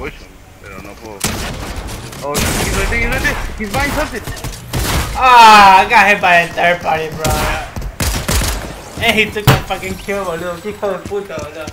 Oh. Oh, he's right there, he's right there. He's buying something. Ah, I got hit by a third party, bro. And he took a fucking kill, boludo. Qué hijo de puta, boludo.